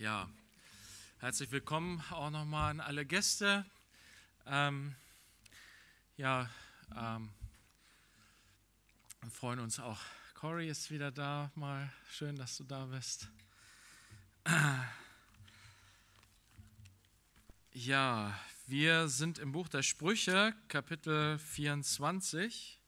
Ja, herzlich willkommen auch nochmal an alle Gäste. Ähm, ja, ähm, wir freuen uns auch. Cory ist wieder da. Mal schön, dass du da bist. Ja, wir sind im Buch der Sprüche, Kapitel 24.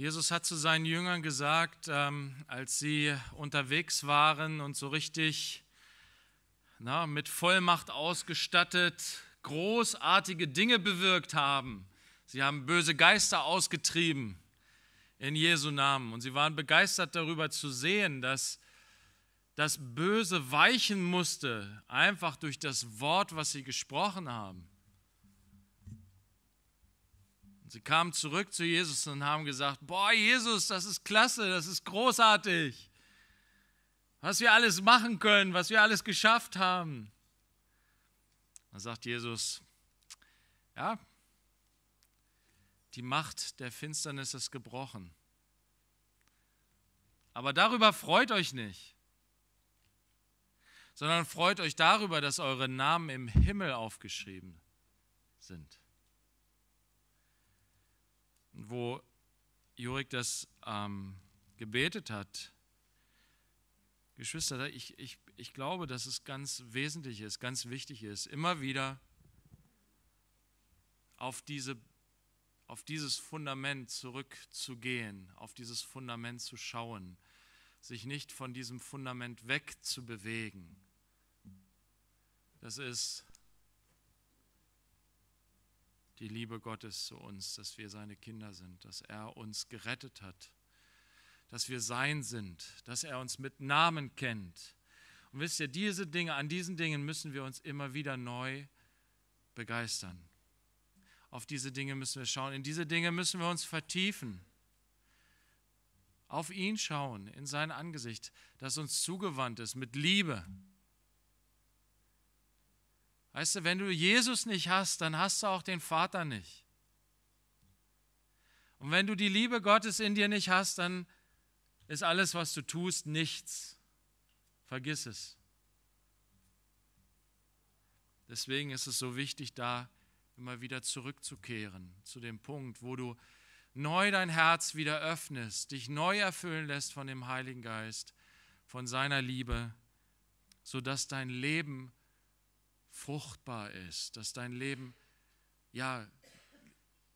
Jesus hat zu seinen Jüngern gesagt, ähm, als sie unterwegs waren und so richtig na, mit Vollmacht ausgestattet, großartige Dinge bewirkt haben. Sie haben böse Geister ausgetrieben in Jesu Namen. Und sie waren begeistert darüber zu sehen, dass das Böse weichen musste, einfach durch das Wort, was sie gesprochen haben. Sie kamen zurück zu Jesus und haben gesagt, boah Jesus, das ist klasse, das ist großartig, was wir alles machen können, was wir alles geschafft haben. Dann sagt Jesus, ja, die Macht der Finsternis ist gebrochen. Aber darüber freut euch nicht, sondern freut euch darüber, dass eure Namen im Himmel aufgeschrieben sind wo Jurik das ähm, gebetet hat. Geschwister, ich, ich, ich glaube, dass es ganz wesentlich ist, ganz wichtig ist, immer wieder auf, diese, auf dieses Fundament zurückzugehen, auf dieses Fundament zu schauen, sich nicht von diesem Fundament wegzubewegen. Das ist die Liebe Gottes zu uns, dass wir seine Kinder sind, dass er uns gerettet hat, dass wir sein sind, dass er uns mit Namen kennt. Und wisst ihr, diese Dinge, an diesen Dingen müssen wir uns immer wieder neu begeistern. Auf diese Dinge müssen wir schauen, in diese Dinge müssen wir uns vertiefen. Auf ihn schauen, in sein Angesicht, das uns zugewandt ist mit Liebe Weißt du, wenn du Jesus nicht hast, dann hast du auch den Vater nicht. Und wenn du die Liebe Gottes in dir nicht hast, dann ist alles, was du tust, nichts. Vergiss es. Deswegen ist es so wichtig, da immer wieder zurückzukehren zu dem Punkt, wo du neu dein Herz wieder öffnest, dich neu erfüllen lässt von dem Heiligen Geist, von seiner Liebe, sodass dein Leben fruchtbar ist, dass dein Leben ja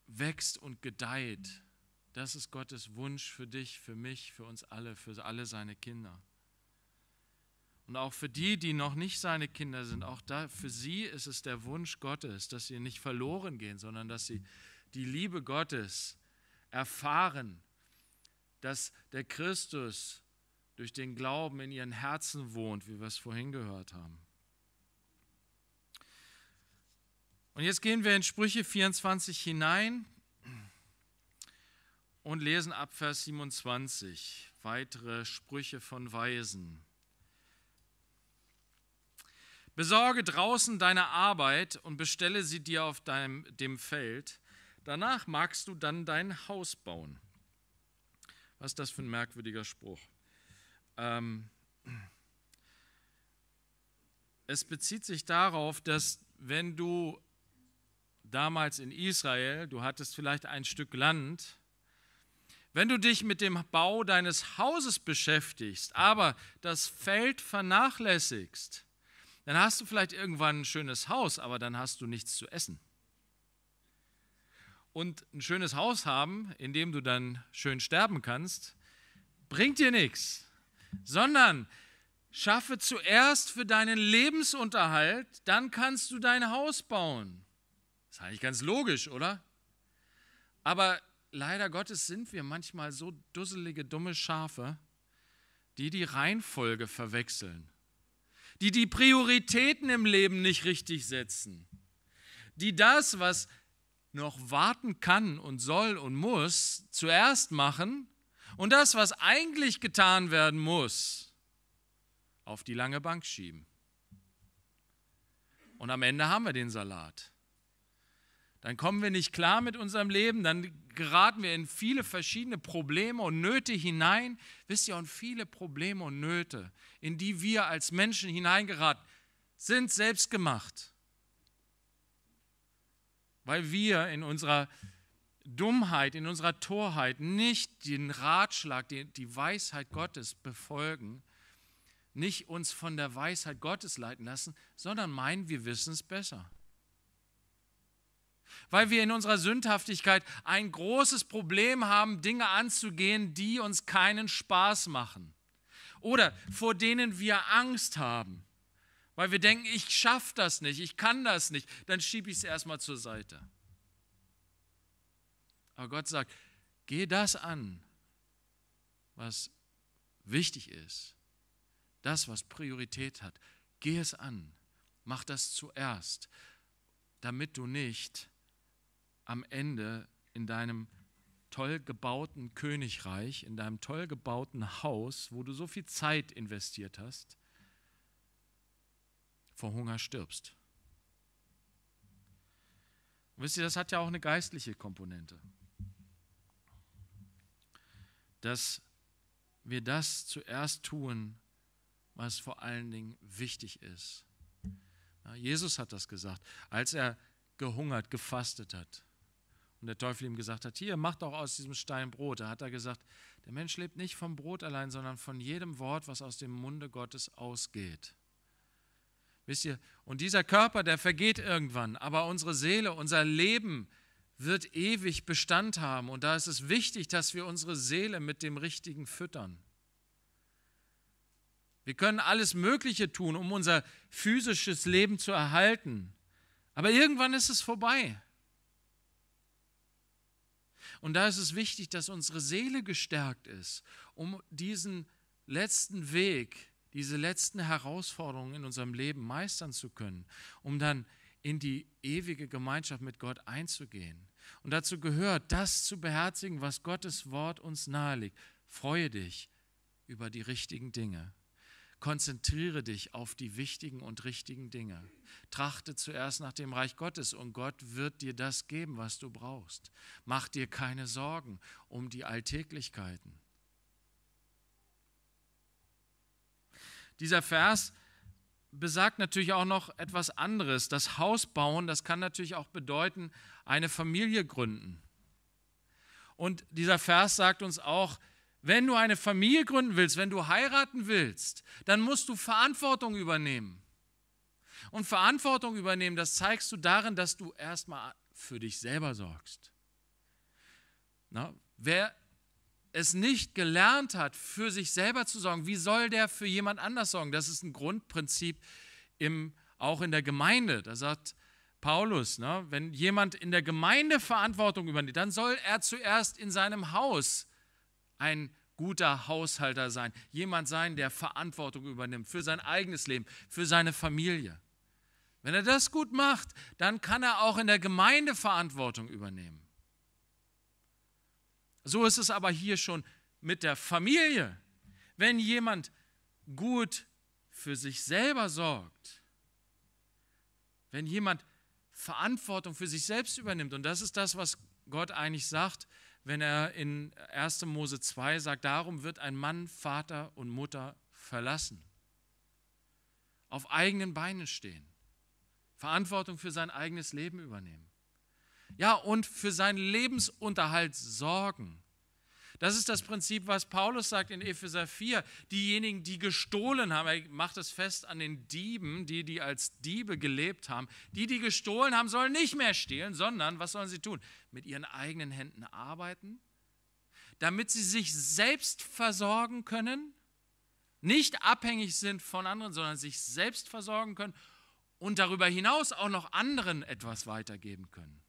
wächst und gedeiht. Das ist Gottes Wunsch für dich, für mich, für uns alle, für alle seine Kinder. Und auch für die, die noch nicht seine Kinder sind, auch da, für sie ist es der Wunsch Gottes, dass sie nicht verloren gehen, sondern dass sie die Liebe Gottes erfahren, dass der Christus durch den Glauben in ihren Herzen wohnt, wie wir es vorhin gehört haben. Und jetzt gehen wir in Sprüche 24 hinein und lesen ab Vers 27 weitere Sprüche von Weisen. Besorge draußen deine Arbeit und bestelle sie dir auf deinem, dem Feld. Danach magst du dann dein Haus bauen. Was ist das für ein merkwürdiger Spruch? Ähm, es bezieht sich darauf, dass wenn du damals in Israel, du hattest vielleicht ein Stück Land, wenn du dich mit dem Bau deines Hauses beschäftigst, aber das Feld vernachlässigst, dann hast du vielleicht irgendwann ein schönes Haus, aber dann hast du nichts zu essen. Und ein schönes Haus haben, in dem du dann schön sterben kannst, bringt dir nichts, sondern schaffe zuerst für deinen Lebensunterhalt, dann kannst du dein Haus bauen. Ist eigentlich ganz logisch, oder? Aber leider Gottes sind wir manchmal so dusselige, dumme Schafe, die die Reihenfolge verwechseln, die die Prioritäten im Leben nicht richtig setzen, die das, was noch warten kann und soll und muss, zuerst machen und das, was eigentlich getan werden muss, auf die lange Bank schieben. Und am Ende haben wir den Salat. Dann kommen wir nicht klar mit unserem Leben, dann geraten wir in viele verschiedene Probleme und Nöte hinein. Wisst ihr, und viele Probleme und Nöte, in die wir als Menschen hineingeraten, sind selbst gemacht. Weil wir in unserer Dummheit, in unserer Torheit nicht den Ratschlag, die, Weisheit Gottes befolgen, nicht uns von der Weisheit Gottes leiten lassen, sondern meinen, wir wissen es besser. Weil wir in unserer Sündhaftigkeit ein großes Problem haben, Dinge anzugehen, die uns keinen Spaß machen oder vor denen wir Angst haben. Weil wir denken, ich schaffe das nicht, ich kann das nicht, dann schiebe ich es erstmal zur Seite. Aber Gott sagt, geh das an, was wichtig ist, das, was Priorität hat. Geh es an, mach das zuerst, damit du nicht am Ende in deinem toll gebauten Königreich, in deinem toll gebauten Haus, wo du so viel Zeit investiert hast, vor Hunger stirbst. wisst ihr, das hat ja auch eine geistliche Komponente dass wir das zuerst tun, was vor allen Dingen wichtig ist. Jesus hat das gesagt, als er gehungert, gefastet hat. Und der Teufel ihm gesagt hat, hier, mach doch aus diesem Stein Brot. Da hat er gesagt, der Mensch lebt nicht vom Brot allein, sondern von jedem Wort, was aus dem Munde Gottes ausgeht. Wisst ihr, und dieser Körper, der vergeht irgendwann, aber unsere Seele, unser Leben, wird ewig Bestand haben. Und da ist es wichtig, dass wir unsere Seele mit dem Richtigen füttern. Wir können alles Mögliche tun, um unser physisches Leben zu erhalten. Aber irgendwann ist es vorbei. Und da ist es wichtig, dass unsere Seele gestärkt ist, um diesen letzten Weg, diese letzten Herausforderungen in unserem Leben meistern zu können, um dann in die ewige Gemeinschaft mit Gott einzugehen. Und dazu gehört, das zu beherzigen, was Gottes Wort uns nahelegt. Freue dich über die richtigen Dinge. Konzentriere dich auf die wichtigen und richtigen Dinge. Trachte zuerst nach dem Reich Gottes und Gott wird dir das geben, was du brauchst. Mach dir keine Sorgen um die Alltäglichkeiten. Dieser Vers besagt natürlich auch noch etwas anderes. Das Haus bauen, das kann natürlich auch bedeuten, eine Familie gründen. Und dieser Vers sagt uns auch, wenn du eine Familie gründen willst, wenn du heiraten willst, dann musst du Verantwortung übernehmen. Und Verantwortung übernehmen, das zeigst du darin, dass du erstmal für dich selber sorgst. Na, wer es nicht gelernt hat, für sich selber zu sorgen, wie soll der für jemand anders sorgen? Das ist ein Grundprinzip im, auch in der Gemeinde. Da sagt Paulus, ne, wenn jemand in der Gemeinde Verantwortung übernimmt, dann soll er zuerst in seinem Haus ein guter Haushalter sein. Jemand sein, der Verantwortung übernimmt für sein eigenes Leben, für seine Familie. Wenn er das gut macht, dann kann er auch in der Gemeinde Verantwortung übernehmen. So ist es aber hier schon mit der Familie. Wenn jemand gut für sich selber sorgt, wenn jemand Verantwortung für sich selbst übernimmt, und das ist das, was Gott eigentlich sagt, wenn er in 1. Mose 2 sagt, darum wird ein Mann Vater und Mutter verlassen, auf eigenen Beinen stehen, Verantwortung für sein eigenes Leben übernehmen. Ja, und für seinen Lebensunterhalt sorgen. Das ist das Prinzip, was Paulus sagt in Epheser 4. Diejenigen, die gestohlen haben, er macht es fest an den Dieben, die, die als Diebe gelebt haben. Die, die gestohlen haben, sollen nicht mehr stehlen, sondern was sollen sie tun? Mit ihren eigenen Händen arbeiten, damit sie sich selbst versorgen können, nicht abhängig sind von anderen, sondern sich selbst versorgen können und darüber hinaus auch noch anderen etwas weitergeben können.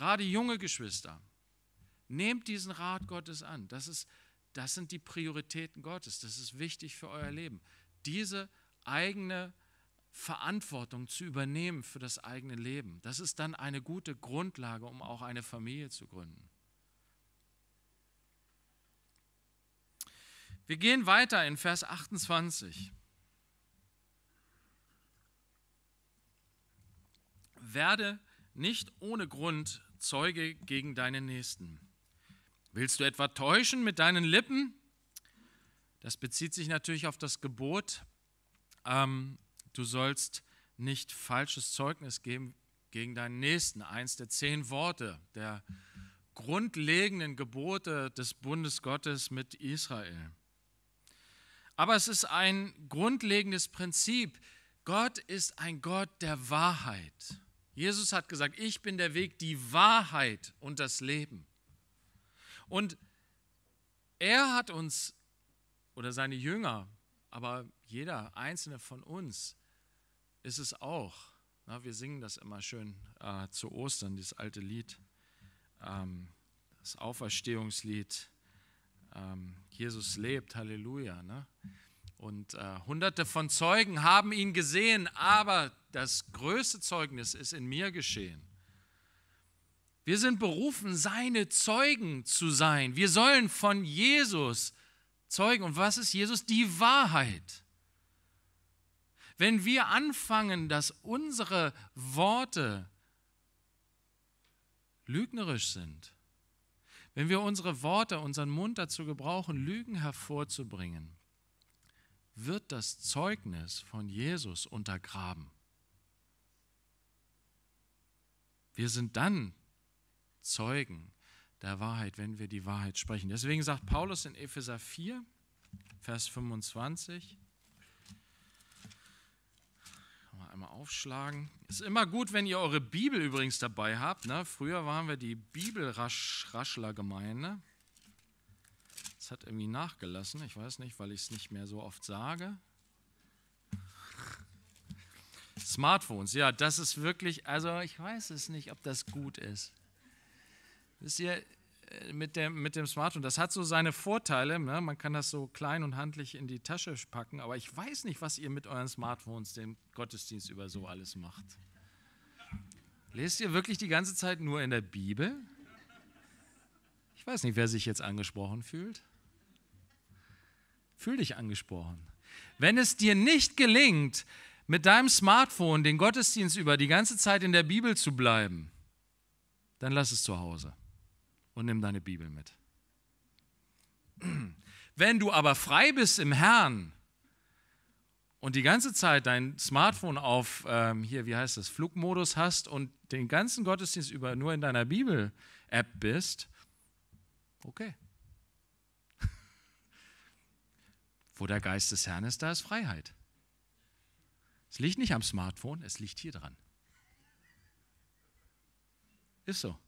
Gerade junge Geschwister, nehmt diesen Rat Gottes an. Das, ist, das sind die Prioritäten Gottes. Das ist wichtig für euer Leben. Diese eigene Verantwortung zu übernehmen für das eigene Leben, das ist dann eine gute Grundlage, um auch eine Familie zu gründen. Wir gehen weiter in Vers 28. Werde nicht ohne Grund Zeuge gegen deinen Nächsten. Willst du etwa täuschen mit deinen Lippen? Das bezieht sich natürlich auf das Gebot, ähm, du sollst nicht falsches Zeugnis geben gegen deinen Nächsten. Eins der zehn Worte der grundlegenden Gebote des Bundes Gottes mit Israel. Aber es ist ein grundlegendes Prinzip. Gott ist ein Gott der Wahrheit. Jesus hat gesagt, ich bin der Weg, die Wahrheit und das Leben. Und er hat uns, oder seine Jünger, aber jeder einzelne von uns ist es auch. Na, wir singen das immer schön äh, zu Ostern, dieses alte Lied, ähm, das Auferstehungslied. Ähm, Jesus lebt, Halleluja. Ne? Und äh, hunderte von Zeugen haben ihn gesehen, aber das größte Zeugnis ist in mir geschehen. Wir sind berufen, seine Zeugen zu sein. Wir sollen von Jesus zeugen. Und was ist Jesus? Die Wahrheit. Wenn wir anfangen, dass unsere Worte lügnerisch sind, wenn wir unsere Worte, unseren Mund dazu gebrauchen, Lügen hervorzubringen, wird das Zeugnis von Jesus untergraben. Wir sind dann Zeugen der Wahrheit, wenn wir die Wahrheit sprechen. Deswegen sagt Paulus in Epheser 4, Vers 25, einmal aufschlagen. Ist immer gut, wenn ihr eure Bibel übrigens dabei habt. Ne? Früher waren wir die Bibelraschler-Gemeinde. Hat irgendwie nachgelassen. Ich weiß nicht, weil ich es nicht mehr so oft sage. Smartphones, ja, das ist wirklich, also ich weiß es nicht, ob das gut ist. Wisst ihr, äh, mit dem, mit dem Smartphone, das hat so seine Vorteile. Ne? Man kann das so klein und handlich in die Tasche packen, aber ich weiß nicht, was ihr mit euren Smartphones den Gottesdienst über so alles macht. Lest ihr wirklich die ganze Zeit nur in der Bibel? Ich weiß nicht, wer sich jetzt angesprochen fühlt. Fühl dich angesprochen. Wenn es dir nicht gelingt, mit deinem Smartphone den Gottesdienst über die ganze Zeit in der Bibel zu bleiben, dann lass es zu Hause und nimm deine Bibel mit. Wenn du aber frei bist im Herrn und die ganze Zeit dein Smartphone auf, ähm, hier, wie heißt das, Flugmodus hast und den ganzen Gottesdienst über nur in deiner Bibel-App bist, okay. Wo der Geist des Herrn ist, da ist Freiheit. Es liegt nicht am Smartphone, es liegt hier dran. Ist so.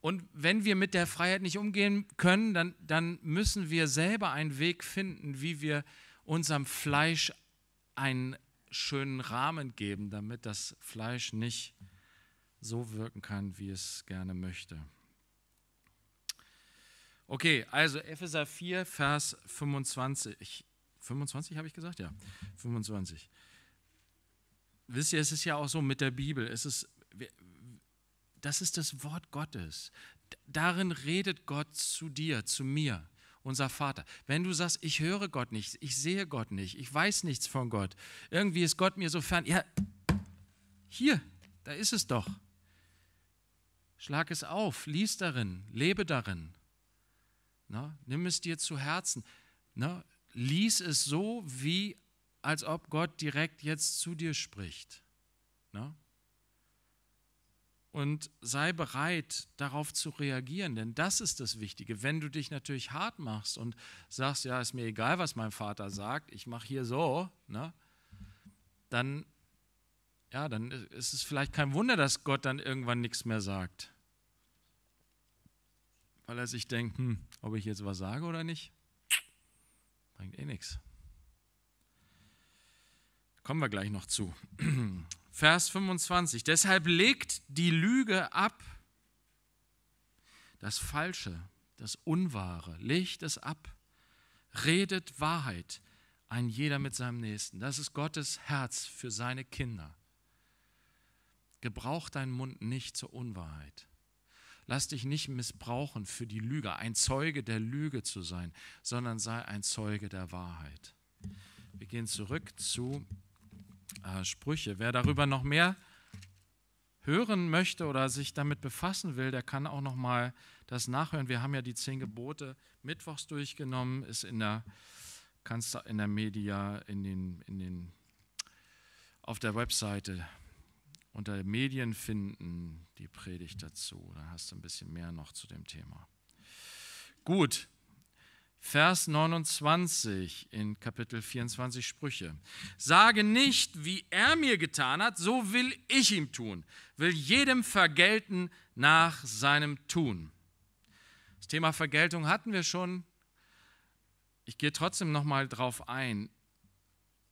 Und wenn wir mit der Freiheit nicht umgehen können, dann, dann müssen wir selber einen Weg finden, wie wir unserem Fleisch einen schönen Rahmen geben, damit das Fleisch nicht so wirken kann, wie es gerne möchte. Okay, also Epheser 4, Vers 25. 25 habe ich gesagt? Ja, 25. Wisst ihr, es ist ja auch so mit der Bibel. Es ist, das ist das Wort Gottes. Darin redet Gott zu dir, zu mir, unser Vater. Wenn du sagst, ich höre Gott nicht, ich sehe Gott nicht, ich weiß nichts von Gott, irgendwie ist Gott mir so fern, ja, hier, da ist es doch. Schlag es auf, lies darin, lebe darin. Na, nimm es dir zu Herzen. Na, lies es so, wie als ob Gott direkt jetzt zu dir spricht. Na? Und sei bereit, darauf zu reagieren, denn das ist das Wichtige. Wenn du dich natürlich hart machst und sagst, ja, ist mir egal, was mein Vater sagt, ich mache hier so, ne? dann, ja, dann ist es vielleicht kein Wunder, dass Gott dann irgendwann nichts mehr sagt weil er sich denkt, hm, ob ich jetzt was sage oder nicht, bringt eh nichts. Kommen wir gleich noch zu. Vers 25. Deshalb legt die Lüge ab, das Falsche, das Unwahre, legt es ab, redet Wahrheit, ein jeder mit seinem Nächsten. Das ist Gottes Herz für seine Kinder. Gebrauch deinen Mund nicht zur Unwahrheit. Lass dich nicht missbrauchen für die Lüge, ein Zeuge der Lüge zu sein, sondern sei ein Zeuge der Wahrheit. Wir gehen zurück zu äh, Sprüche. Wer darüber noch mehr hören möchte oder sich damit befassen will, der kann auch noch mal das nachhören. Wir haben ja die zehn Gebote mittwochs durchgenommen, ist in der kannst in der Media, in den, in den, auf der Webseite unter Medien finden, die Predigt dazu. Da hast du ein bisschen mehr noch zu dem Thema. Gut, Vers 29 in Kapitel 24 Sprüche. Sage nicht, wie er mir getan hat, so will ich ihm tun, will jedem vergelten nach seinem Tun. Das Thema Vergeltung hatten wir schon. Ich gehe trotzdem noch mal drauf ein.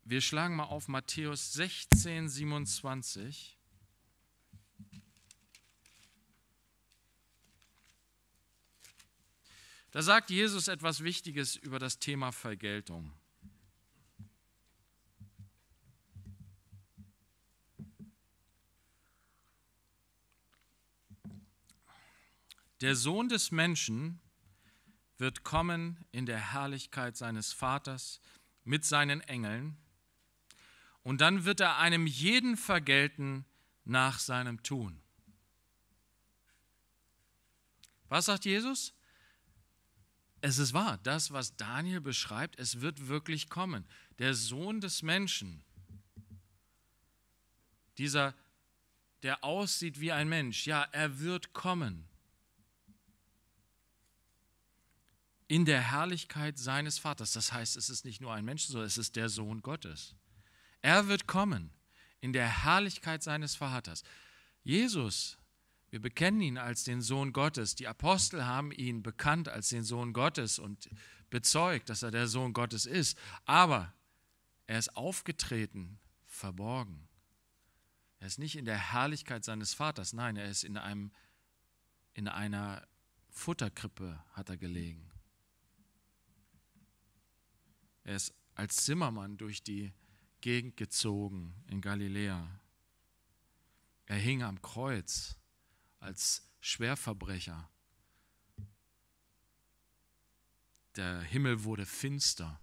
Wir schlagen mal auf Matthäus 16, 27. Da sagt Jesus etwas Wichtiges über das Thema Vergeltung. Der Sohn des Menschen wird kommen in der Herrlichkeit seines Vaters mit seinen Engeln, und dann wird er einem jeden vergelten nach seinem Tun. Was sagt Jesus? Es ist wahr, das, was Daniel beschreibt, es wird wirklich kommen. Der Sohn des Menschen, dieser, der aussieht wie ein Mensch, ja, er wird kommen. In der Herrlichkeit seines Vaters. Das heißt, es ist nicht nur ein Mensch, sondern es ist der Sohn Gottes. Er wird kommen in der Herrlichkeit seines Vaters. Jesus wir bekennen ihn als den Sohn Gottes. Die Apostel haben ihn bekannt als den Sohn Gottes und bezeugt, dass er der Sohn Gottes ist. Aber er ist aufgetreten, verborgen. Er ist nicht in der Herrlichkeit seines Vaters, nein, er ist in, einem, in einer Futterkrippe hat er gelegen. Er ist als Zimmermann durch die Gegend gezogen in Galiläa. Er hing am Kreuz als Schwerverbrecher. Der Himmel wurde finster.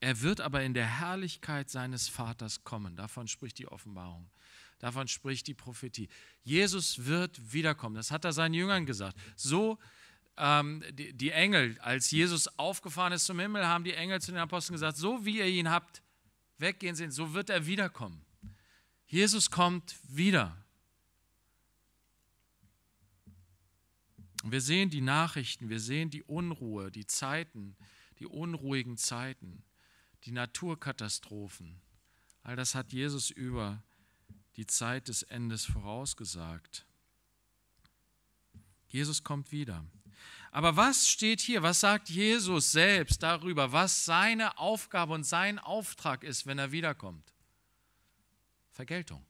Er wird aber in der Herrlichkeit seines Vaters kommen. Davon spricht die Offenbarung. Davon spricht die Prophetie. Jesus wird wiederkommen. Das hat er seinen Jüngern gesagt. So ähm, die, die Engel, als Jesus aufgefahren ist zum Himmel, haben die Engel zu den Aposteln gesagt, so wie ihr ihn habt weggehen sehen, so wird er wiederkommen. Jesus kommt wieder. Wir sehen die Nachrichten, wir sehen die Unruhe, die Zeiten, die unruhigen Zeiten, die Naturkatastrophen. All das hat Jesus über die Zeit des Endes vorausgesagt. Jesus kommt wieder. Aber was steht hier? Was sagt Jesus selbst darüber, was seine Aufgabe und sein Auftrag ist, wenn er wiederkommt? Vergeltung.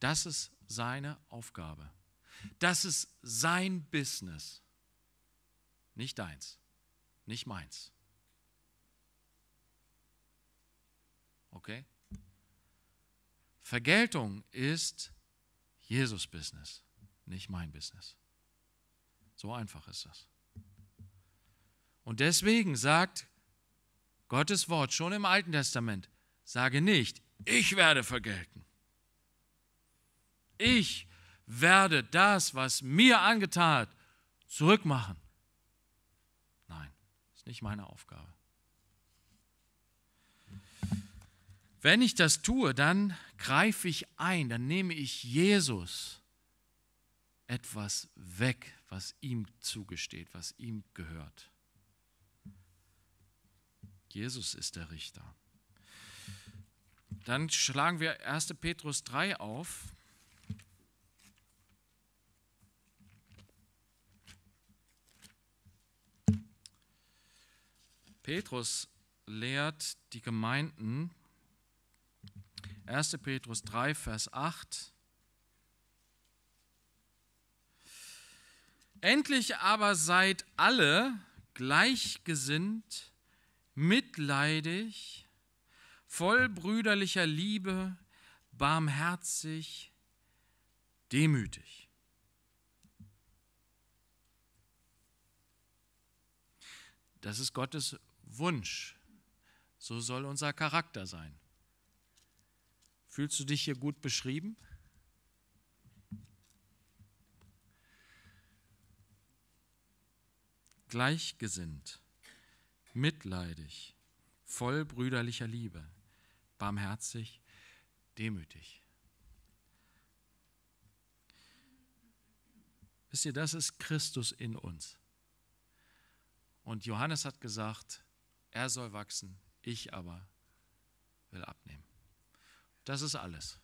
Das ist seine Aufgabe. Das ist sein Business. Nicht deins, nicht meins. Okay? Vergeltung ist Jesus Business, nicht mein Business. So einfach ist das. Und deswegen sagt Gottes Wort schon im Alten Testament, sage nicht, ich werde vergelten. Ich werde das, was mir angetan hat, zurückmachen. Nein, ist nicht meine Aufgabe. Wenn ich das tue, dann greife ich ein, dann nehme ich Jesus etwas weg, was ihm zugesteht, was ihm gehört. Jesus ist der Richter. Dann schlagen wir 1. Petrus 3 auf. Petrus lehrt die Gemeinden, 1. Petrus 3, Vers 8. Endlich aber seid alle gleichgesinnt, mitleidig, voll brüderlicher Liebe, barmherzig, demütig. Das ist Gottes Wunsch So soll unser Charakter sein. Fühlst du dich hier gut beschrieben? Gleichgesinnt, mitleidig, voll brüderlicher Liebe, barmherzig, demütig. Wisst ihr, das ist Christus in uns. Und Johannes hat gesagt, er soll wachsen, ich aber will abnehmen. Das ist alles.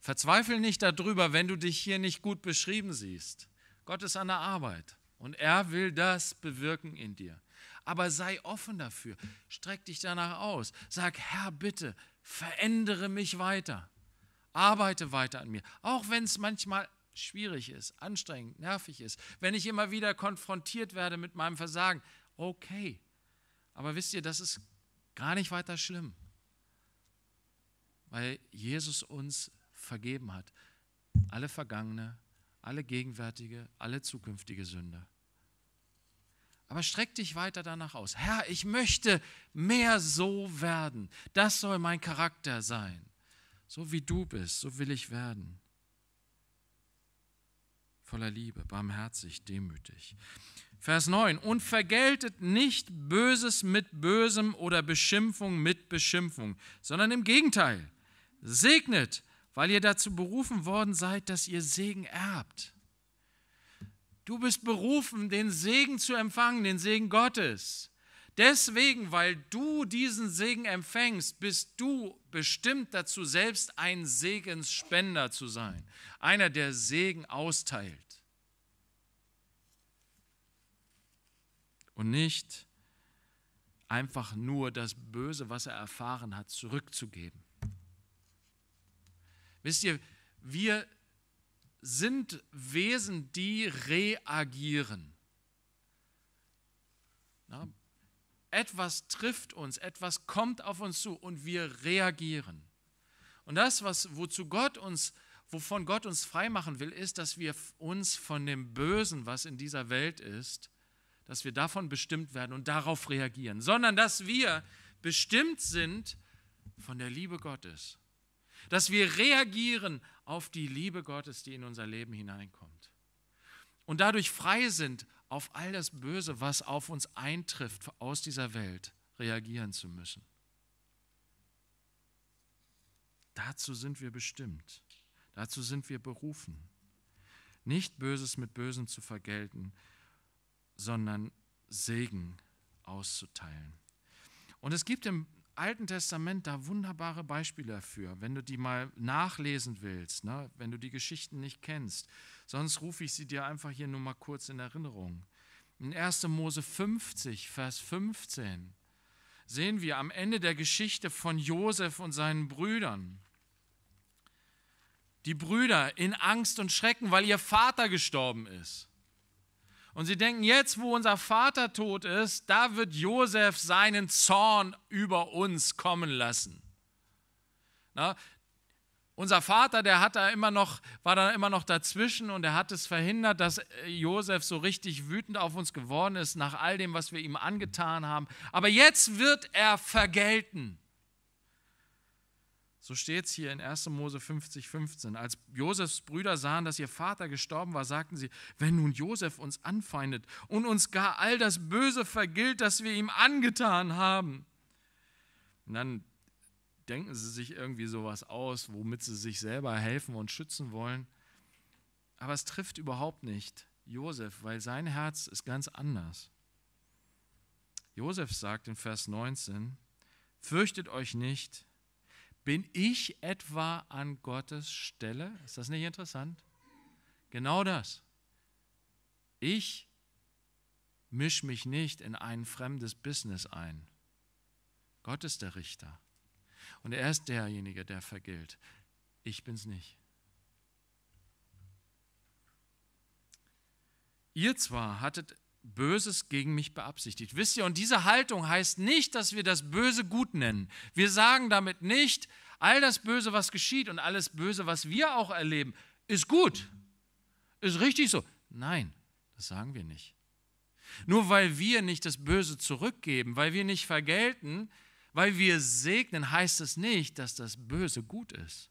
Verzweifel nicht darüber, wenn du dich hier nicht gut beschrieben siehst. Gott ist an der Arbeit und er will das bewirken in dir. Aber sei offen dafür. Streck dich danach aus. Sag, Herr, bitte, verändere mich weiter. Arbeite weiter an mir. Auch wenn es manchmal schwierig ist, anstrengend, nervig ist, wenn ich immer wieder konfrontiert werde mit meinem Versagen, okay. Aber wisst ihr, das ist gar nicht weiter schlimm, weil Jesus uns vergeben hat. Alle vergangene, alle gegenwärtige, alle zukünftige Sünde. Aber streck dich weiter danach aus. Herr, ich möchte mehr so werden. Das soll mein Charakter sein. So wie du bist, so will ich werden voller Liebe, barmherzig, demütig. Vers 9, und vergeltet nicht Böses mit Bösem oder Beschimpfung mit Beschimpfung, sondern im Gegenteil, segnet, weil ihr dazu berufen worden seid, dass ihr Segen erbt. Du bist berufen, den Segen zu empfangen, den Segen Gottes. Deswegen, weil du diesen Segen empfängst, bist du bestimmt dazu, selbst ein Segensspender zu sein. Einer, der Segen austeilt. Und nicht einfach nur das Böse, was er erfahren hat, zurückzugeben. Wisst ihr, wir sind Wesen, die reagieren. Na, etwas trifft uns, etwas kommt auf uns zu und wir reagieren. Und das, was, wozu Gott uns, wovon Gott uns freimachen will, ist, dass wir uns von dem Bösen, was in dieser Welt ist, dass wir davon bestimmt werden und darauf reagieren, sondern dass wir bestimmt sind von der Liebe Gottes. Dass wir reagieren auf die Liebe Gottes, die in unser Leben hineinkommt. Und dadurch frei sind auf all das Böse, was auf uns eintrifft, aus dieser Welt reagieren zu müssen. Dazu sind wir bestimmt. Dazu sind wir berufen. Nicht Böses mit Bösen zu vergelten, sondern Segen auszuteilen. Und es gibt im Alten Testament da wunderbare Beispiele dafür, wenn du die mal nachlesen willst, ne? wenn du die Geschichten nicht kennst. Sonst rufe ich sie dir einfach hier nur mal kurz in Erinnerung. In 1. Mose 50, Vers 15 sehen wir am Ende der Geschichte von Josef und seinen Brüdern. Die Brüder in Angst und Schrecken, weil ihr Vater gestorben ist. Und sie denken, jetzt wo unser Vater tot ist, da wird Josef seinen Zorn über uns kommen lassen. Na, unser Vater, der hat da immer noch, war da immer noch dazwischen und er hat es verhindert, dass Josef so richtig wütend auf uns geworden ist nach all dem, was wir ihm angetan haben. Aber jetzt wird er vergelten. So steht es hier in 1. Mose 50, 15. Als Josefs Brüder sahen, dass ihr Vater gestorben war, sagten sie, wenn nun Josef uns anfeindet und uns gar all das Böse vergilt, das wir ihm angetan haben. Und dann denken sie sich irgendwie sowas aus, womit sie sich selber helfen und schützen wollen. Aber es trifft überhaupt nicht Josef, weil sein Herz ist ganz anders. Josef sagt in Vers 19, fürchtet euch nicht, bin ich etwa an Gottes Stelle? Ist das nicht interessant? Genau das. Ich mische mich nicht in ein fremdes Business ein. Gott ist der Richter. Und er ist derjenige, der vergilt. Ich bin's nicht. Ihr zwar hattet Böses gegen mich beabsichtigt. Wisst ihr, und diese Haltung heißt nicht, dass wir das Böse gut nennen. Wir sagen damit nicht, all das Böse, was geschieht und alles Böse, was wir auch erleben, ist gut, ist richtig so. Nein, das sagen wir nicht. Nur weil wir nicht das Böse zurückgeben, weil wir nicht vergelten, Weil wir segnen, heißt es nicht, dass das Böse gut ist.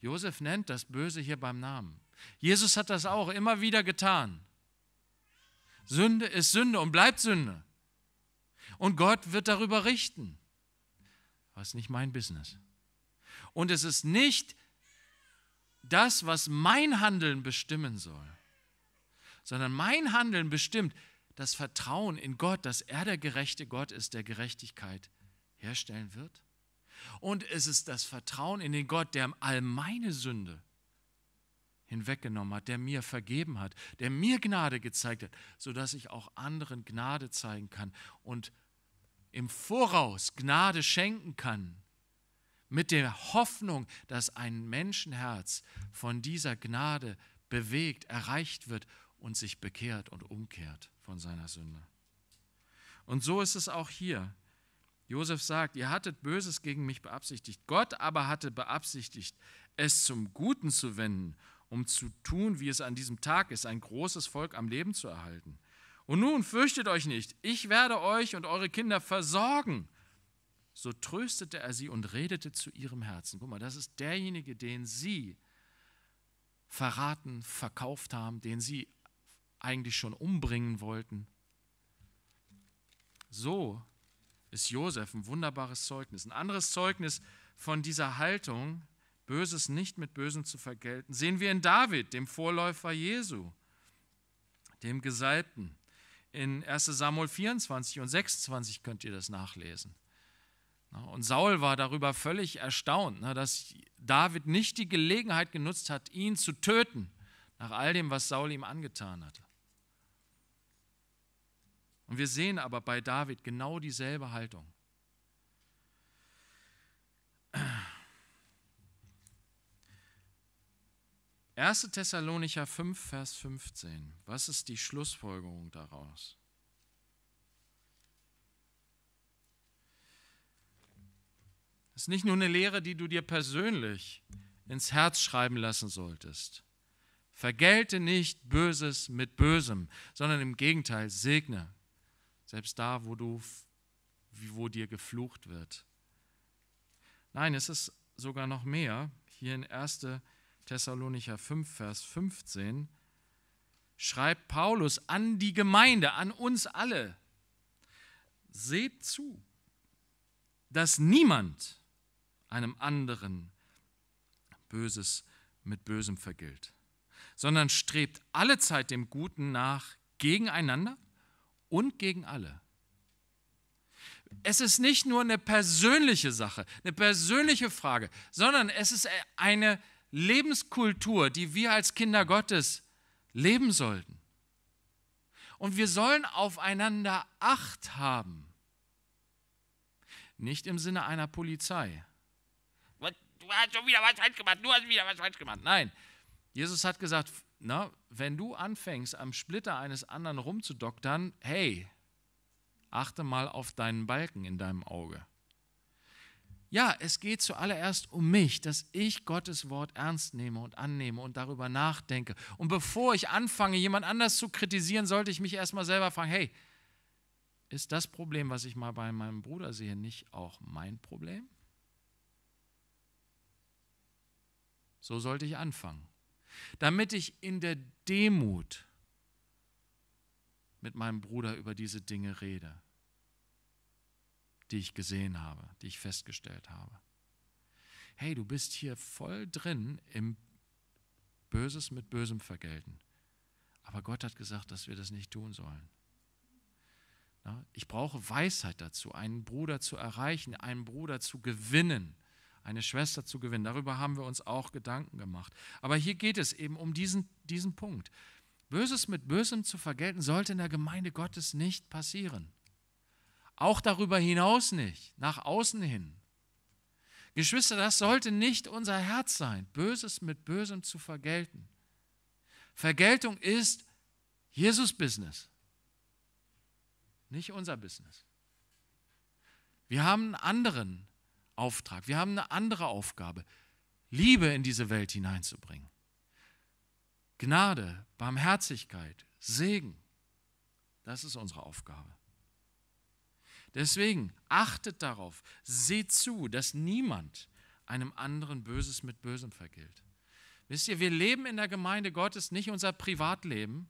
Josef nennt das Böse hier beim Namen. Jesus hat das auch immer wieder getan. Sünde ist Sünde und bleibt Sünde. Und Gott wird darüber richten. Das ist nicht mein Business. Und es ist nicht das, was mein Handeln bestimmen soll, sondern mein Handeln bestimmt das Vertrauen in Gott, dass er der gerechte Gott ist, der Gerechtigkeit herstellen wird. Und es ist das Vertrauen in den Gott, der all meine Sünde hinweggenommen hat, der mir vergeben hat, der mir Gnade gezeigt hat, sodass ich auch anderen Gnade zeigen kann und im Voraus Gnade schenken kann, mit der Hoffnung, dass ein Menschenherz von dieser Gnade bewegt, erreicht wird und sich bekehrt und umkehrt von seiner Sünde. Und so ist es auch hier. Josef sagt, ihr hattet Böses gegen mich beabsichtigt. Gott aber hatte beabsichtigt, es zum Guten zu wenden, um zu tun, wie es an diesem Tag ist, ein großes Volk am Leben zu erhalten. Und nun fürchtet euch nicht, ich werde euch und eure Kinder versorgen. So tröstete er sie und redete zu ihrem Herzen. Guck mal, das ist derjenige, den sie verraten, verkauft haben, den sie eigentlich schon umbringen wollten. So ist Josef ein wunderbares Zeugnis. Ein anderes Zeugnis von dieser Haltung, Böses nicht mit Bösem zu vergelten, sehen wir in David, dem Vorläufer Jesu, dem Gesalbten. In 1 Samuel 24 und 26 könnt ihr das nachlesen. Und Saul war darüber völlig erstaunt, dass David nicht die Gelegenheit genutzt hat, ihn zu töten, nach all dem, was Saul ihm angetan hatte. Und wir sehen aber bei David genau dieselbe Haltung. 1. Thessalonicher 5, Vers 15. Was ist die Schlussfolgerung daraus? Das ist nicht nur eine Lehre, die du dir persönlich ins Herz schreiben lassen solltest. Vergelte nicht Böses mit Bösem, sondern im Gegenteil, segne. Selbst da, wo, du, wo dir geflucht wird. Nein, es ist sogar noch mehr. Hier in 1. Thessalonicher 5, Vers 15 schreibt Paulus an die Gemeinde, an uns alle. Seht zu, dass niemand einem anderen Böses mit Bösem vergilt, sondern strebt alle Zeit dem Guten nach gegeneinander und gegen alle. Es ist nicht nur eine persönliche Sache, eine persönliche Frage, sondern es ist eine Lebenskultur, die wir als Kinder Gottes leben sollten. Und wir sollen aufeinander Acht haben. Nicht im Sinne einer Polizei. Du hast schon wieder was falsch gemacht, du hast wieder was falsch gemacht. Nein, Jesus hat gesagt, na, wenn du anfängst, am Splitter eines anderen rumzudoktern, hey, achte mal auf deinen Balken in deinem Auge. Ja, es geht zuallererst um mich, dass ich Gottes Wort ernst nehme und annehme und darüber nachdenke. Und bevor ich anfange, jemand anders zu kritisieren, sollte ich mich erstmal selber fragen, hey, ist das Problem, was ich mal bei meinem Bruder sehe, nicht auch mein Problem? So sollte ich anfangen, damit ich in der Demut mit meinem Bruder über diese Dinge rede die ich gesehen habe, die ich festgestellt habe. Hey, du bist hier voll drin im Böses mit Bösem vergelten. Aber Gott hat gesagt, dass wir das nicht tun sollen. Ich brauche Weisheit dazu, einen Bruder zu erreichen, einen Bruder zu gewinnen, eine Schwester zu gewinnen. Darüber haben wir uns auch Gedanken gemacht. Aber hier geht es eben um diesen, diesen Punkt. Böses mit Bösem zu vergelten, sollte in der Gemeinde Gottes nicht passieren. Auch darüber hinaus nicht, nach außen hin. Geschwister, das sollte nicht unser Herz sein, Böses mit Bösem zu vergelten. Vergeltung ist Jesus-Business, nicht unser Business. Wir haben einen anderen Auftrag, wir haben eine andere Aufgabe, Liebe in diese Welt hineinzubringen. Gnade, Barmherzigkeit, Segen, das ist unsere Aufgabe. Deswegen achtet darauf, seht zu, dass niemand einem anderen Böses mit Bösem vergilt. Wisst ihr, wir leben in der Gemeinde Gottes nicht unser Privatleben,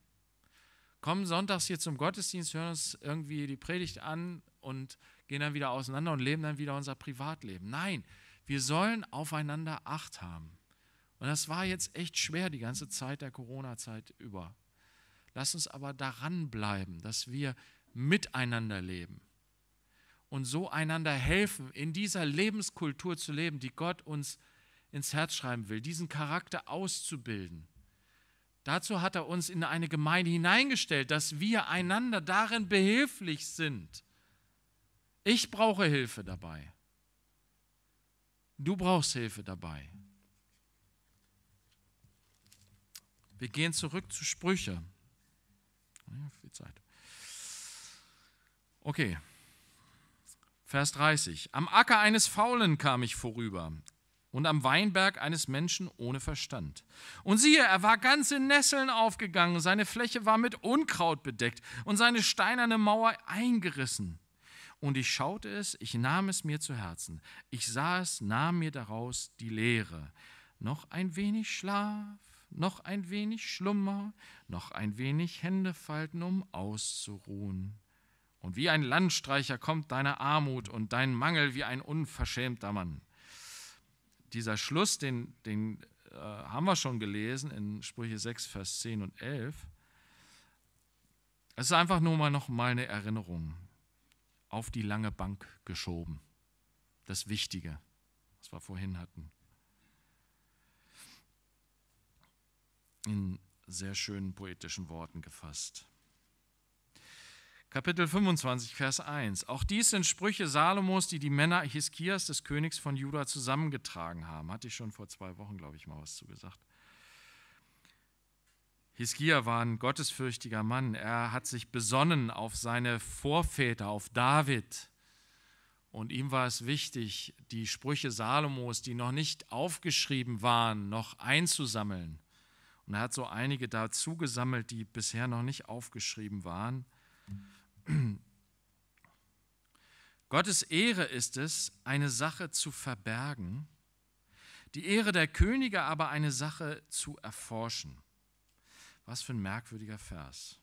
kommen sonntags hier zum Gottesdienst, hören uns irgendwie die Predigt an und gehen dann wieder auseinander und leben dann wieder unser Privatleben. Nein, wir sollen aufeinander Acht haben. Und das war jetzt echt schwer die ganze Zeit der Corona-Zeit über. Lass uns aber daran bleiben, dass wir miteinander leben und so einander helfen, in dieser Lebenskultur zu leben, die Gott uns ins Herz schreiben will, diesen Charakter auszubilden. Dazu hat er uns in eine Gemeinde hineingestellt, dass wir einander darin behilflich sind. Ich brauche Hilfe dabei. Du brauchst Hilfe dabei. Wir gehen zurück zu Sprüche. Ja, viel Zeit. Okay. Vers 30. Am Acker eines Faulen kam ich vorüber und am Weinberg eines Menschen ohne Verstand. Und siehe, er war ganz in Nesseln aufgegangen, seine Fläche war mit Unkraut bedeckt und seine steinerne Mauer eingerissen. Und ich schaute es, ich nahm es mir zu Herzen. Ich sah es, nahm mir daraus die Lehre. Noch ein wenig Schlaf, noch ein wenig Schlummer, noch ein wenig Händefalten, um auszuruhen. Und wie ein Landstreicher kommt deine Armut und dein Mangel wie ein unverschämter Mann. Dieser Schluss, den, den äh, haben wir schon gelesen in Sprüche 6, Vers 10 und 11. Es ist einfach nur mal noch mal eine Erinnerung auf die lange Bank geschoben. Das Wichtige, was wir vorhin hatten. In sehr schönen poetischen Worten gefasst. Kapitel 25, Vers 1. Auch dies sind Sprüche Salomos, die die Männer Hiskias, des Königs von Juda, zusammengetragen haben. Hatte ich schon vor zwei Wochen, glaube ich, mal was zu gesagt. Hiskia war ein gottesfürchtiger Mann. Er hat sich besonnen auf seine Vorväter, auf David. Und ihm war es wichtig, die Sprüche Salomos, die noch nicht aufgeschrieben waren, noch einzusammeln. Und er hat so einige dazu gesammelt, die bisher noch nicht aufgeschrieben waren. Gottes Ehre ist es, eine Sache zu verbergen, die Ehre der Könige aber eine Sache zu erforschen. Was für ein merkwürdiger Vers.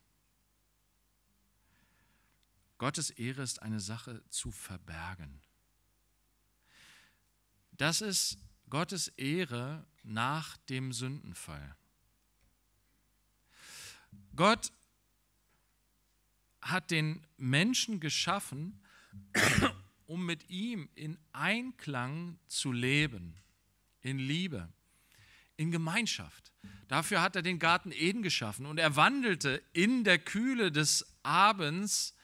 Gottes Ehre ist eine Sache zu verbergen. Das ist Gottes Ehre nach dem Sündenfall. Gott hat den Menschen geschaffen, um mit ihm in Einklang zu leben, in Liebe, in Gemeinschaft. Dafür hat er den Garten Eden geschaffen und er wandelte in der Kühle des Abends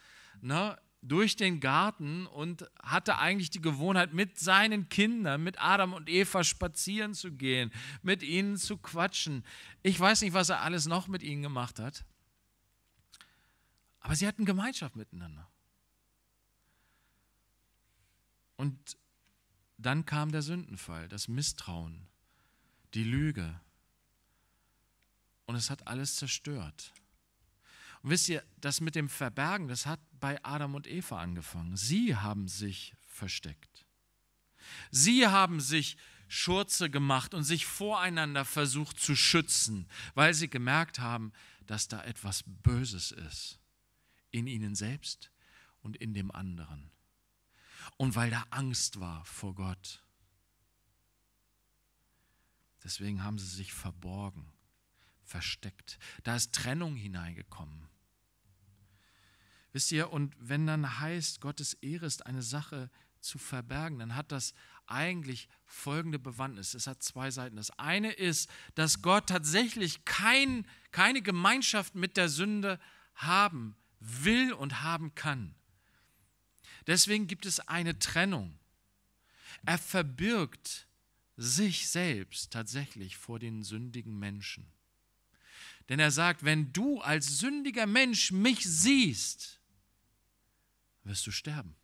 ne, durch den Garten und hatte eigentlich die Gewohnheit, mit seinen Kindern, mit Adam und Eva spazieren zu gehen, mit ihnen zu quatschen. Ich weiß nicht, was er alles noch mit ihnen gemacht hat. Aber sie hatten Gemeinschaft miteinander. Und dann kam der Sündenfall, das Misstrauen, die Lüge. Und es hat alles zerstört. Und wisst ihr, das mit dem Verbergen, das hat bei Adam und Eva angefangen. Sie haben sich versteckt. Sie haben sich Schurze gemacht und sich voreinander versucht zu schützen, weil sie gemerkt haben, dass da etwas Böses ist in ihnen selbst und in dem anderen. Und weil da Angst war vor Gott. Deswegen haben sie sich verborgen, versteckt. Da ist Trennung hineingekommen. Wisst ihr, und wenn dann heißt, Gottes Ehre ist eine Sache zu verbergen, dann hat das eigentlich folgende Bewandtnis. Es hat zwei Seiten. Das eine ist, dass Gott tatsächlich kein, keine Gemeinschaft mit der Sünde haben will und haben kann. Deswegen gibt es eine Trennung. Er verbirgt sich selbst tatsächlich vor den sündigen Menschen. Denn er sagt, wenn du als sündiger Mensch mich siehst, wirst du sterben.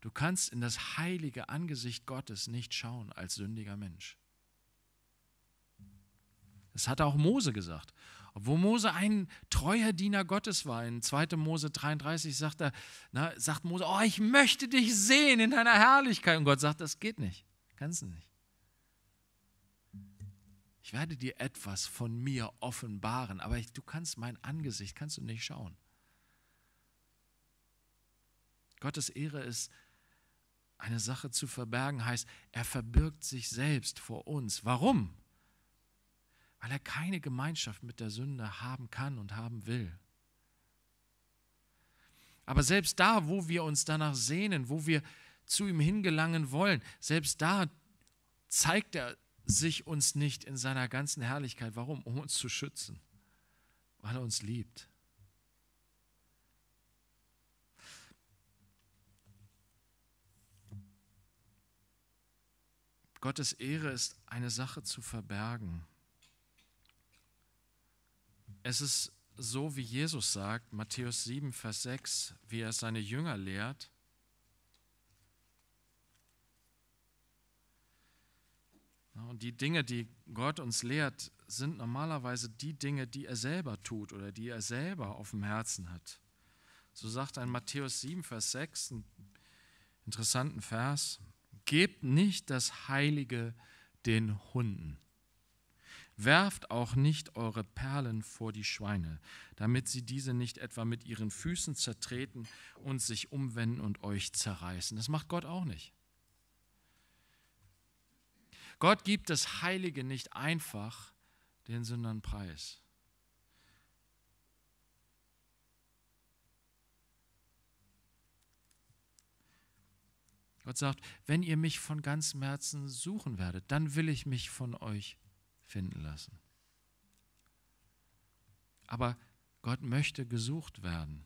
Du kannst in das heilige Angesicht Gottes nicht schauen als sündiger Mensch. Das hat auch Mose gesagt. Wo Mose ein treuer Diener Gottes war, in 2. Mose 33 sagt, er, na, sagt Mose, oh, ich möchte dich sehen in deiner Herrlichkeit. Und Gott sagt, das geht nicht, kannst du nicht. Ich werde dir etwas von mir offenbaren, aber ich, du kannst mein Angesicht, kannst du nicht schauen. Gottes Ehre ist eine Sache zu verbergen, heißt, er verbirgt sich selbst vor uns. Warum? Weil er keine Gemeinschaft mit der Sünde haben kann und haben will. Aber selbst da, wo wir uns danach sehnen, wo wir zu ihm hingelangen wollen, selbst da zeigt er sich uns nicht in seiner ganzen Herrlichkeit. Warum? Um uns zu schützen, weil er uns liebt. Gottes Ehre ist eine Sache zu verbergen. Es ist so, wie Jesus sagt, Matthäus 7, Vers 6, wie er seine Jünger lehrt. Und die Dinge, die Gott uns lehrt, sind normalerweise die Dinge, die er selber tut oder die er selber auf dem Herzen hat. So sagt ein Matthäus 7, Vers 6, einen interessanten Vers. Gebt nicht das Heilige den Hunden. Werft auch nicht eure Perlen vor die Schweine, damit sie diese nicht etwa mit ihren Füßen zertreten und sich umwenden und euch zerreißen. Das macht Gott auch nicht. Gott gibt das Heilige nicht einfach den Sündern preis. Gott sagt, wenn ihr mich von ganzem Herzen suchen werdet, dann will ich mich von euch finden lassen. Aber Gott möchte gesucht werden,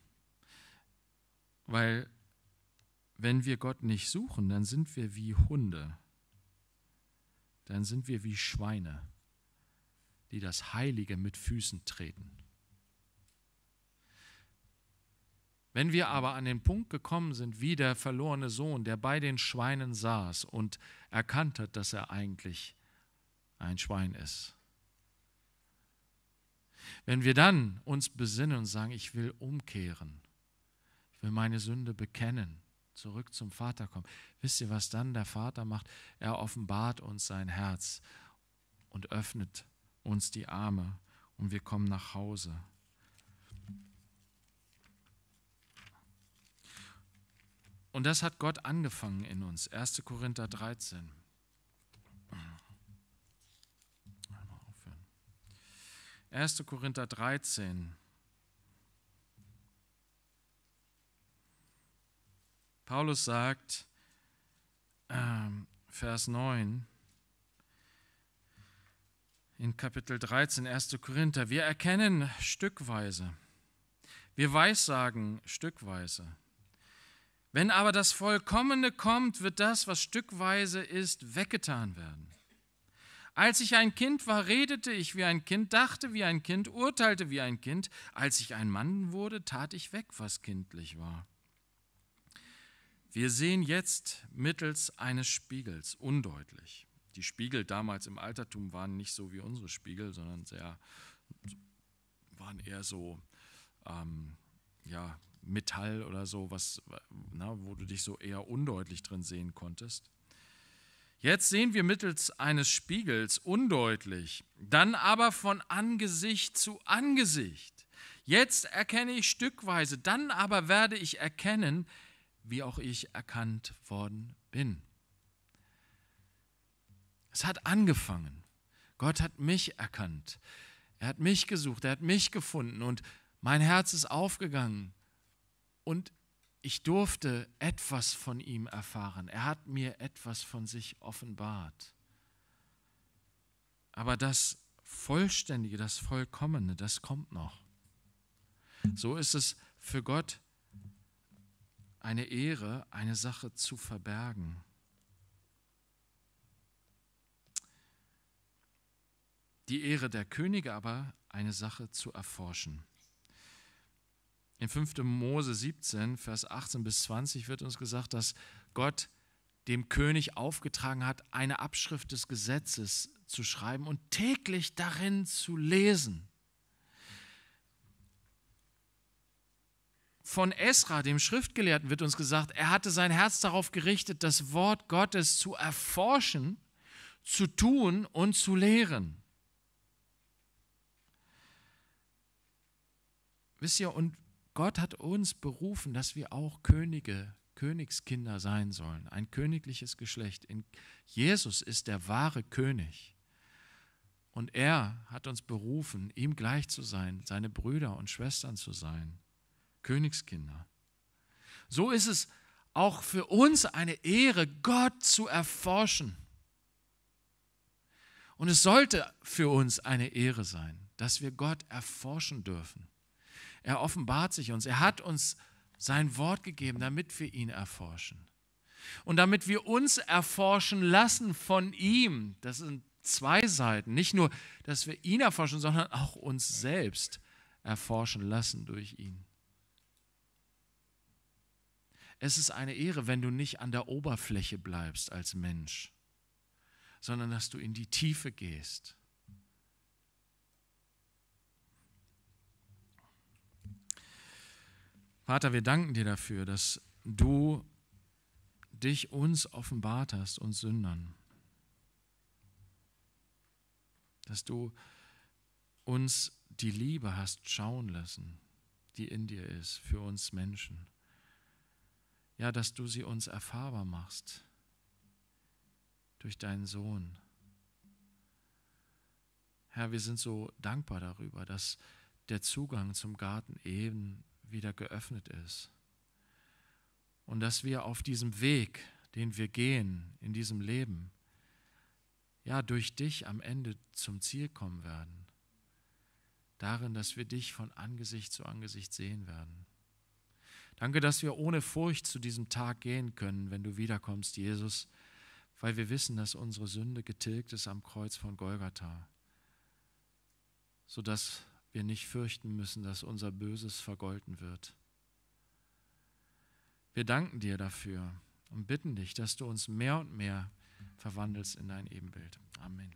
weil wenn wir Gott nicht suchen, dann sind wir wie Hunde, dann sind wir wie Schweine, die das Heilige mit Füßen treten. Wenn wir aber an den Punkt gekommen sind, wie der verlorene Sohn, der bei den Schweinen saß und erkannt hat, dass er eigentlich ein Schwein ist. Wenn wir dann uns besinnen und sagen, ich will umkehren, ich will meine Sünde bekennen, zurück zum Vater kommen, wisst ihr, was dann der Vater macht? Er offenbart uns sein Herz und öffnet uns die Arme und wir kommen nach Hause. Und das hat Gott angefangen in uns. 1. Korinther 13. 1. Korinther 13. Paulus sagt, äh, Vers 9, in Kapitel 13, 1. Korinther, wir erkennen stückweise, wir weissagen stückweise. Wenn aber das Vollkommene kommt, wird das, was stückweise ist, weggetan werden. Als ich ein Kind war, redete ich wie ein Kind, dachte wie ein Kind, urteilte wie ein Kind. Als ich ein Mann wurde, tat ich weg, was kindlich war. Wir sehen jetzt mittels eines Spiegels undeutlich. Die Spiegel damals im Altertum waren nicht so wie unsere Spiegel, sondern sehr, waren eher so ähm, ja, Metall oder so, was, na, wo du dich so eher undeutlich drin sehen konntest. Jetzt sehen wir mittels eines Spiegels undeutlich, dann aber von Angesicht zu Angesicht. Jetzt erkenne ich stückweise, dann aber werde ich erkennen, wie auch ich erkannt worden bin. Es hat angefangen. Gott hat mich erkannt. Er hat mich gesucht, er hat mich gefunden und mein Herz ist aufgegangen. Und ich durfte etwas von ihm erfahren. Er hat mir etwas von sich offenbart. Aber das Vollständige, das Vollkommene, das kommt noch. So ist es für Gott eine Ehre, eine Sache zu verbergen. Die Ehre der Könige aber, eine Sache zu erforschen. In 5. Mose 17, Vers 18 bis 20 wird uns gesagt, dass Gott dem König aufgetragen hat, eine Abschrift des Gesetzes zu schreiben und täglich darin zu lesen. Von Esra, dem Schriftgelehrten, wird uns gesagt, er hatte sein Herz darauf gerichtet, das Wort Gottes zu erforschen, zu tun und zu lehren. Wisst ihr, und Gott hat uns berufen, dass wir auch Könige, Königskinder sein sollen, ein königliches Geschlecht. In Jesus ist der wahre König. Und er hat uns berufen, ihm gleich zu sein, seine Brüder und Schwestern zu sein, Königskinder. So ist es auch für uns eine Ehre, Gott zu erforschen. Und es sollte für uns eine Ehre sein, dass wir Gott erforschen dürfen. Er offenbart sich uns. Er hat uns sein Wort gegeben, damit wir ihn erforschen. Und damit wir uns erforschen lassen von ihm. Das sind zwei Seiten. Nicht nur, dass wir ihn erforschen, sondern auch uns selbst erforschen lassen durch ihn. Es ist eine Ehre, wenn du nicht an der Oberfläche bleibst als Mensch, sondern dass du in die Tiefe gehst Vater, wir danken dir dafür, dass du dich uns offenbart hast, uns Sündern. Dass du uns die Liebe hast schauen lassen, die in dir ist, für uns Menschen. Ja, dass du sie uns erfahrbar machst durch deinen Sohn. Herr, wir sind so dankbar darüber, dass der Zugang zum Garten Eden wieder geöffnet ist. Und dass wir auf diesem Weg, den wir gehen in diesem Leben, ja, durch dich am Ende zum Ziel kommen werden. Darin, dass wir dich von Angesicht zu Angesicht sehen werden. Danke, dass wir ohne Furcht zu diesem Tag gehen können, wenn du wiederkommst, Jesus, weil wir wissen, dass unsere Sünde getilgt ist am Kreuz von Golgatha, sodass wir nicht fürchten müssen, dass unser Böses vergolten wird. Wir danken dir dafür und bitten dich, dass du uns mehr und mehr verwandelst in dein Ebenbild. Amen.